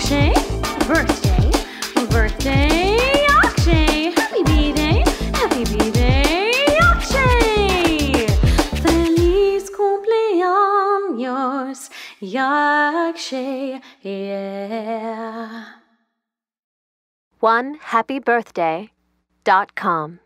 Akshay, birthday, birthday, Akshay. Happy birthday, happy birthday, Akshay. Feliz cumpleaños, Akshay, yeah. One happy birthday dot com.